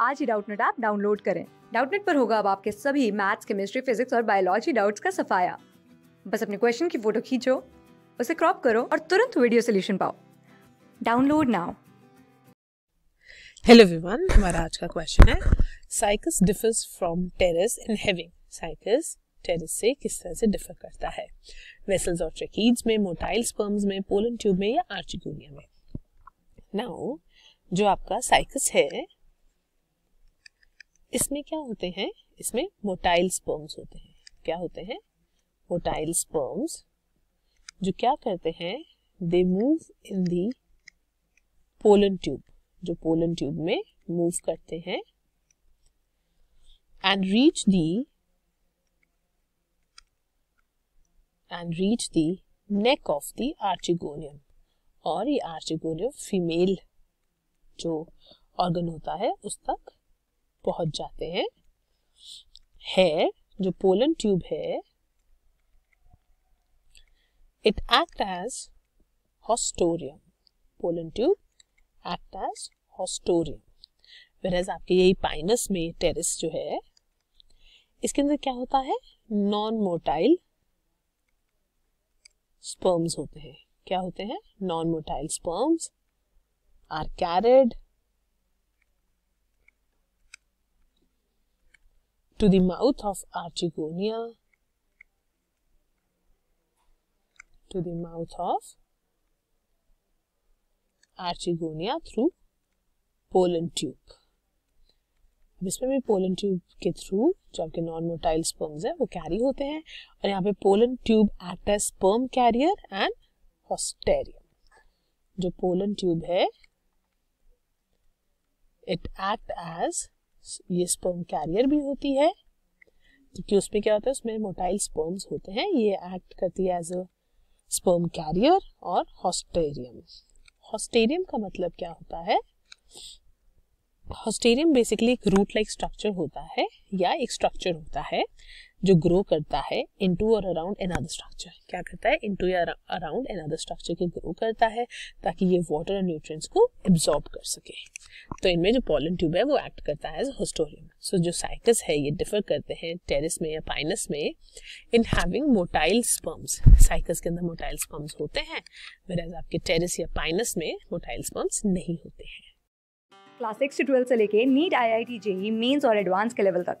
आज ही Doubtnut app download करें। डाउटनेट पर होगा अब आपके सभी मैथ्स, केमिस्ट्री, फिजिक्स और बायोलॉजी डाउट्स का सफाया। बस अपने क्वेश्चन की फ़ोटो खींचो, उसे क्रॉप करो और तुरंत वीडियो सोल्यूशन पाओ। Download now. हेलो एवरीवन हमारा आज का क्वेश्चन है Cycas differs from terrace in having Cycas terrace से किस तरह से डिफर करता है? वेसल्स और ट्रेकीड्स में मोटाइल स्पर्म्स में पोलन ट्यूब में या आर्चिगोनिया में? नाउ जो आपका साइकस है इसमें क्या होते हैं? इसमें मोटाइल स्पर्म्स होते हैं। क्या होते हैं? मोटाइल स्पर्म्स जो क्या करते हैं? They move in the pollen tube जो पोलन ट्यूब में मूव करते हैं and reach the and reach the neck of the archegonium और ये आर्चिगोनियम फीमेल जो ऑर्गन होता है, उस तक पहुँच जाते हैं। हेयर जो पोलन ट्यूब है it act as haustorium pollen tube act as haustorium whereas आपके यही पाइनस में टेरिस जो है, इसके अंदर क्या होता है? नॉन मोटाइल स्पर्म्स होते हैं। क्या होते हैं? Non motile sperms are carried to the mouth of Archegonia to the mouth of Archegonia through pollen tube. अब भी पोलन ट्यूब के थ्रू जो आपके नॉन मोटाइल स्पर्म्स है वो कैरी होते हैं और यहाँ पे pollen tube act as sperm carrier and haustorium जो पोलन ट्यूब है इट एक्ट एज ये स्पर्म कैरियर भी होती है। क्योंकि उसमें क्या होता है? उसमें मोटाइल स्पर्म्स होते हैं। ये एक्ट करती है एज अ स्पर्म कैरियर और हॉस्टेरियम हॉस्टेरियम का मतलब क्या होता है? हॉस्टेरियम बेसिकली एक रूट लाइक स्ट्रक्चर होता है या एक स्ट्रक्चर होता है। जो ग्रो करता है इनटू और अराउंड अनदर स्ट्रक्चर क्या करता है? इनटू या अराउंड अनदर स्ट्रक्चर के ग्रो करता है, ताकि ये वाटर और न्यूट्रिएंट्स को एब्जॉर्ब कर सके। तो इनमें जो पॉलन ट्यूब है, वो एक्ट करता है एज होस्टोरियम सो जो साइकस है, ये डिफर करते हैं टेरिस में या पाइनस में in having motile sperms Cycas के अंदर मोटाइल स्पर्म्स होते हैं वेराज आपके टेरिस या पाइनस में मोटाइल स्पर्म्स नहीं होते हैं। क्लास सिक्स से ट्वेल्थ से लेके NEET I I T JEE Mains और एडवांस के लेवल तक।